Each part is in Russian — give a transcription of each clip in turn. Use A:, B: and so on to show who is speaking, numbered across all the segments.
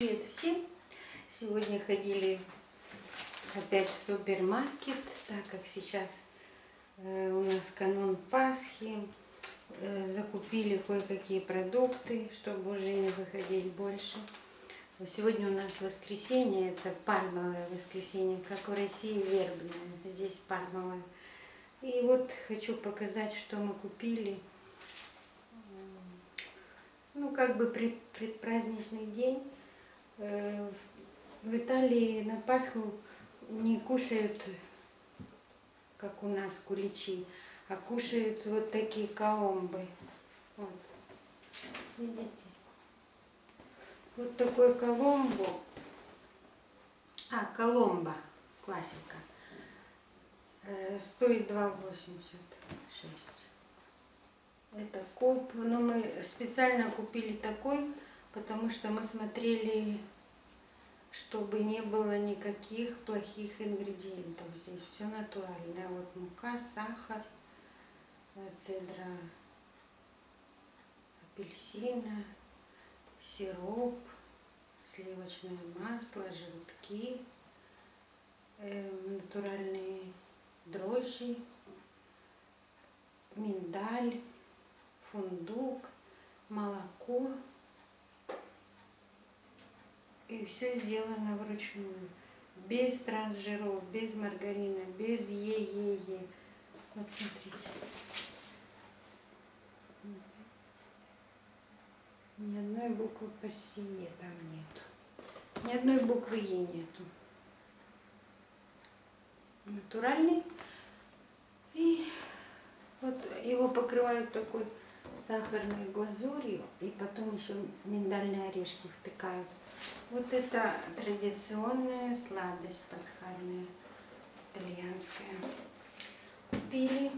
A: Привет всем! Сегодня ходили опять в супермаркет, так как сейчас э, у нас канун Пасхи. Э, закупили кое-какие продукты, чтобы уже не выходить больше. Сегодня у нас воскресенье, это пальмовое воскресенье, как в России вербное, здесь пальмовое. И вот хочу показать, что мы купили. Ну, как бы пред, предпраздничный день. Э, в Италии на Пасху не кушают, как у нас, куличи, а кушают вот такие коломбы. Вот. Видите? Вот такой коломбу. А, коломба, классика. Э, стоит 2,86. Это коп, но мы специально купили такой, потому что мы смотрели, чтобы не было никаких плохих ингредиентов. Здесь все натуральное. Вот мука, сахар, цедра апельсина, сироп, сливочное масло, желтки, э, натуральные дрожжи, миндаль, фундук, молоко. И все сделано вручную. Без трансжиров, без маргарина, без е-е-е. Вот смотрите. Ни одной буквы по сие там нет. Ни одной буквы Е нету. Натуральный. И вот его покрывают такой сахарной глазурью и потом еще миндальные орешки втыкают. Вот это традиционная сладость пасхальная, итальянская. Купили.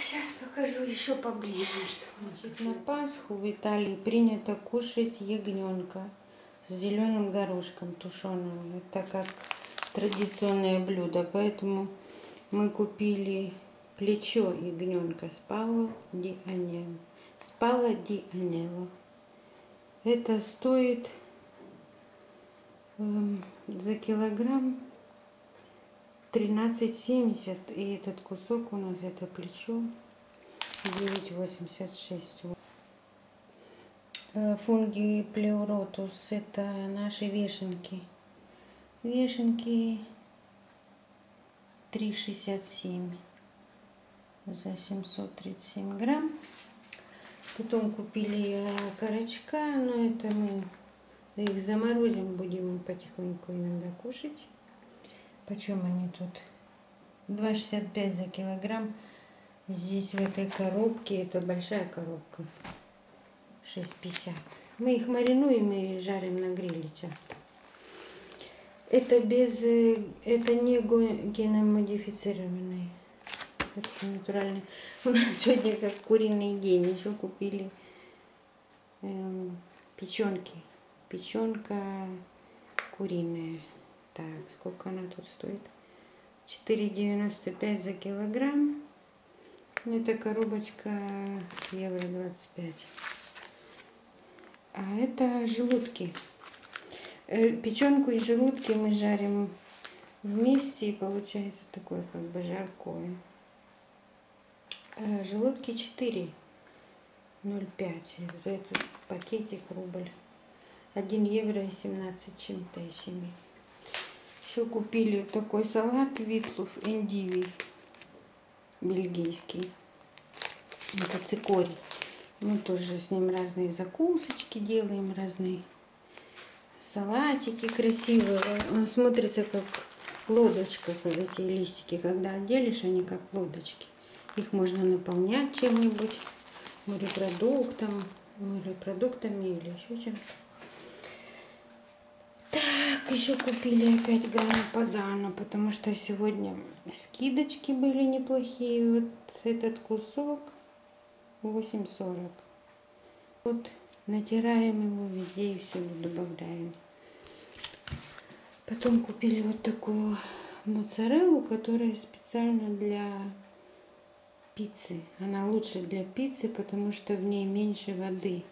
A: Сейчас покажу еще поближе. Значит, на Пасху в Италии принято кушать ягненка с зеленым горошком тушеным. Это как традиционное блюдо. Поэтому мы купили плечо ягненка спало ди анело. Спало ди анело. Это стоит э, за килограмм 13,70. И этот кусок у нас, это плечо, 9,86. Э, фунги плеуротус, это наши вешенки. Вешенки 3,67 за 737 грамм. Потом купили корочка, но это мы их заморозим, будем потихоньку иногда кушать. Почем они тут? 2,65 за килограмм. Здесь в этой коробке, это большая коробка, 6,50. Мы их маринуем и жарим на гриле часто. Это без, это не геномодифицированные это натуральные. У нас сегодня как куриный день. Еще купили э, печенки. Печенка куриная. Так, сколько она тут стоит? 4,95 за килограмм. Это коробочка евро 25. А это желудки. Э, печенку и желудки мы жарим вместе и получается такое как бы жаркое. Э, желудки 4 0,5 за этот пакетик рубль. 1 евро и 17 чем-то и 7 еще купили такой салат витлуф эндиви бельгийский. Это цикорий мы тоже с ним разные закусочки делаем разные салатики красивые. Он смотрится как лодочка эти листики когда отделишь они как лодочки их можно наполнять чем-нибудь, морепродуктом, морепродуктами или еще чем-то. Так, еще купили опять грамм подана, потому что сегодня скидочки были неплохие. Вот этот кусок 8,40. Вот натираем его везде и всюду добавляем. Потом купили вот такую моцареллу, которая специально для пиццы. Она лучше для пиццы, потому что в ней меньше воды.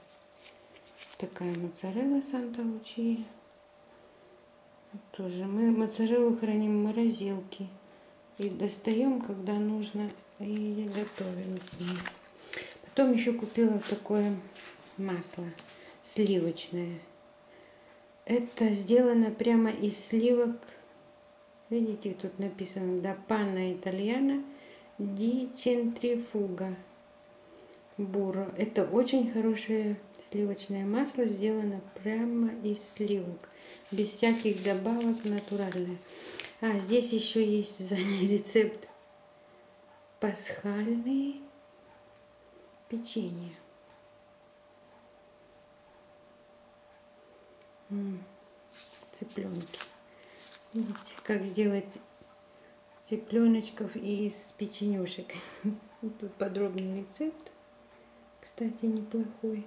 A: Такая моцарелла Санта-Лучия. Тоже мы моцареллу храним в морозилке. И достаем, когда нужно, и готовим с ней. Потом еще купила такое масло сливочное. Это сделано прямо из сливок. Видите, тут написано «Да панна итальяна ди центрифуга буро». Это очень хорошее сливочное масло, сделано прямо из сливок, без всяких добавок, натуральное. А, здесь еще есть сзади рецепт пасхальные печенье. цыпленки. Видите, как сделать цыпленочков из печенюшек. Тут подробный рецепт, кстати, неплохой.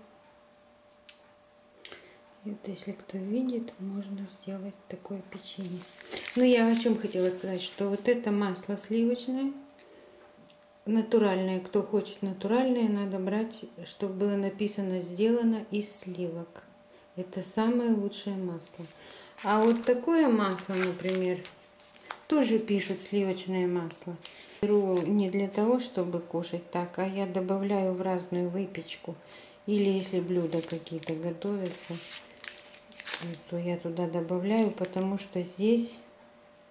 A: Это если кто видит, можно сделать такое печенье. Ну, я о чем хотела сказать, что вот это масло сливочное, натуральное, кто хочет натуральное, надо брать, чтобы было написано «сделано из сливок». Это самое лучшее масло. А вот такое масло, например, тоже пишут сливочное масло. Беру не для того, чтобы кушать так, а я добавляю в разную выпечку. Или если блюда какие-то готовятся, то я туда добавляю, потому что здесь,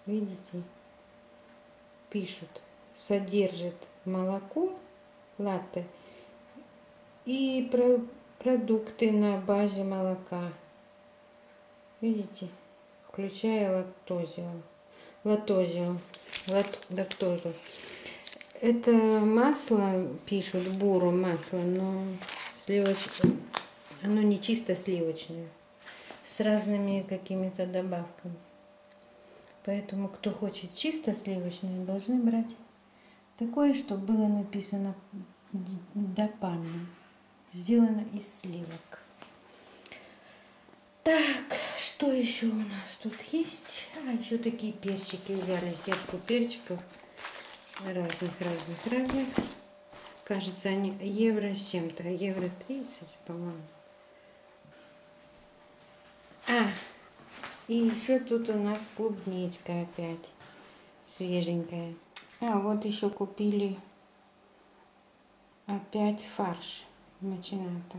A: видите, пишут, содержит молоко, латте и про продукты на базе молока. Видите, включая лактозию, лактозию, лактозу. Это масло, пишут, буру масло, но сливочное, оно не чисто сливочное с разными какими-то добавками. Поэтому, кто хочет чисто сливочное, должны брать такое, чтобы было написано «Допанно». Сделано из сливок. Так, что еще у нас тут есть? А, еще такие перчики. Взяли сетку перчиков разных-разных-разных. Кажется, они евро с чем-то, евро 30, по-моему. А, и еще тут у нас клубничка опять свеженькая. А, вот еще купили опять фарш macinata.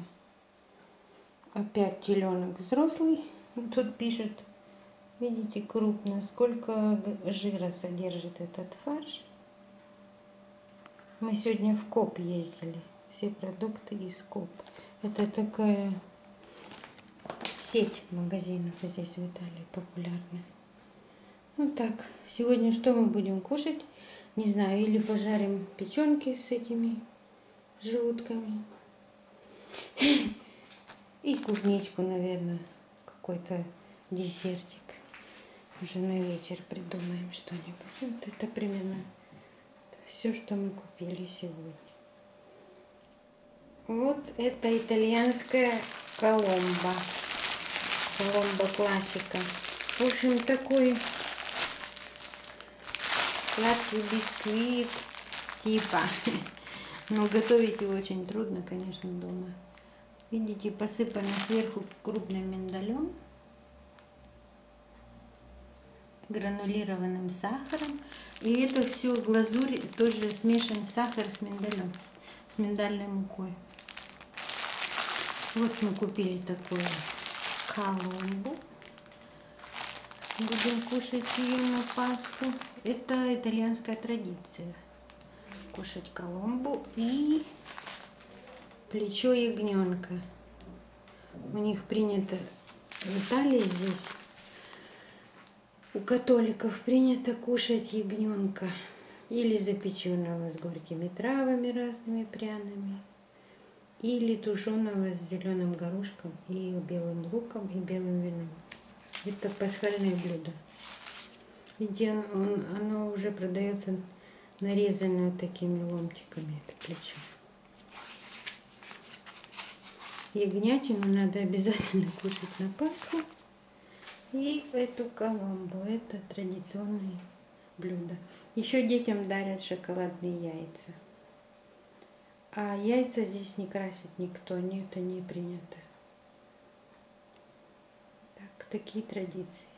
A: Опять теленок взрослый. Тут пишет, видите, крупно, сколько жира содержит этот фарш. Мы сегодня в Coop ездили. Все продукты из Coop. Это такая сеть магазинов здесь в Италии популярная. Ну так, сегодня что мы будем кушать? Не знаю, или пожарим печенки с этими желудками. И клубничку, наверное, какой-то десертик. Уже на вечер придумаем что-нибудь. Вот это примерно все, что мы купили сегодня. Вот это итальянская коломба. Коломбо классика. В общем, такой сладкий бисквит типа. Но готовить его очень трудно, конечно, дома. Видите, посыпано сверху крупным миндалем, гранулированным сахаром. И это все глазурь тоже смешан сахар с миндалем, с миндальной мукой. Вот мы купили такое коломбу. Будем кушать ее на Пасху. Это итальянская традиция. Кушать коломбу и плечо ягненка. У них принято в Италии здесь, у католиков принято кушать ягненка или запеченного с горькими травами разными пряными или тушеного с зеленым горошком и белым луком и белым вином. Это пасхальное блюдо. Видите, он, оно уже продается нарезанное такими ломтиками, это плечо ягнятину надо обязательно кушать на Пасху. И эту коломбу это традиционные блюда. Еще детям дарят шоколадные яйца. А яйца здесь не красит никто, не это не принято. Так, такие традиции.